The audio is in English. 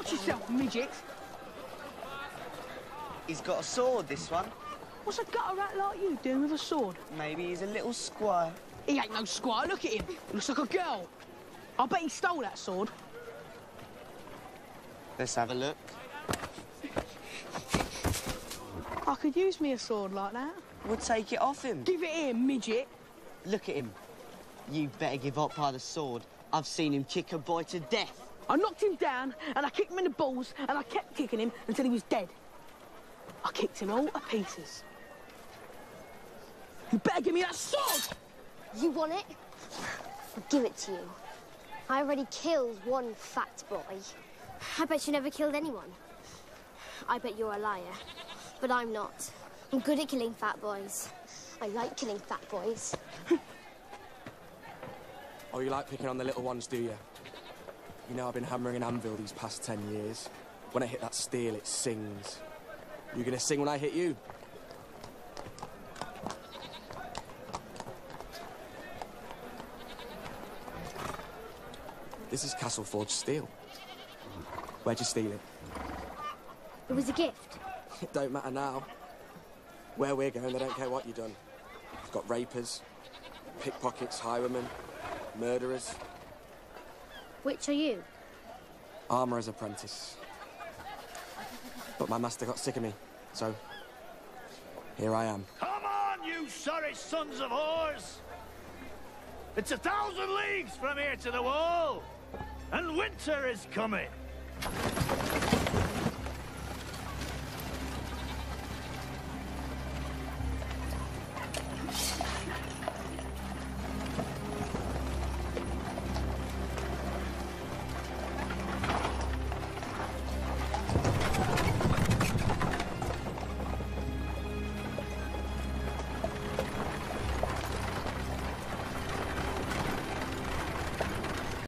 Watch yourself, midget. He's got a sword, this one. What's a gutter rat like you doing with a sword? Maybe he's a little squire. He ain't no squire. Look at him. He looks like a girl. I bet he stole that sword. Let's have a look. I could use me a sword like that. We'll take it off him. Give it here, midget. Look at him. You better give up by the sword. I've seen him kick a boy to death. I knocked him down and I kicked him in the balls and I kept kicking him until he was dead. I kicked him all to pieces. You better give me that sword! You want it? I'll give it to you. I already killed one fat boy. I bet you never killed anyone. I bet you're a liar. But I'm not. I'm good at killing fat boys. I like killing fat boys. Oh, you like picking on the little ones, do you? You know, I've been hammering an anvil these past ten years. When I hit that steel, it sings. You gonna sing when I hit you? This is Castle Forge steel. Where'd you steal it? It was a gift. It don't matter now. Where we're going, they don't care what you've done. You've got rapers, pickpockets, highwaymen, murderers, Which are you? armourer's apprentice. But my master got sick of me, so here I am. Come on, you sorry sons of whores! It's a thousand leagues from here to the wall, and winter is coming.